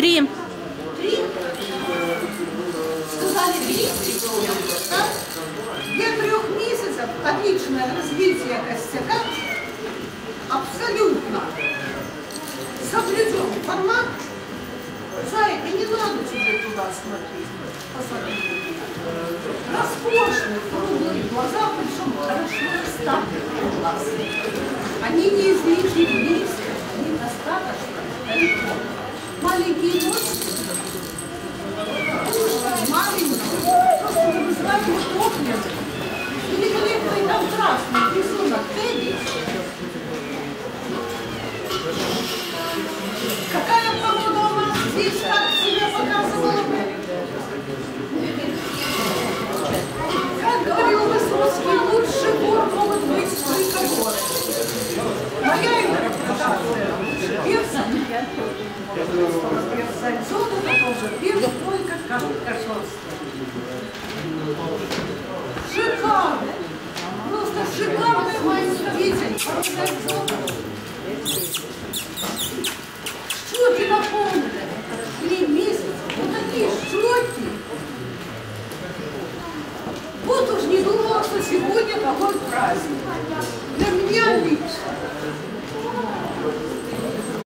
Три. Три? Сказали три? Да? Для трех месяцев отличное развитие костяка. Абсолютно. Соблюден формат. Зайка, не надо тебе туда смотреть. Посмотри. Роскошные круглые глаза, причем хорошо расставленные глаза. Они не излишне близко, они достаточно далеко. Маленький нос, маленький, вызывает комплекс. Великолепный контрастный рисунок Тедди. Какая порода у нас здесь, как себя показывала? Как говорил Высоцкий, лучший вор могут быть только воры. Моя интерпретация лучше. Дзота тоже певец только как Кашовский. Шикарно. Просто шикарный. Порода Дзота. Щеки наполнены. Три месяца. Вот такие щеки. Вот уж не думала, что сегодня такой праздник.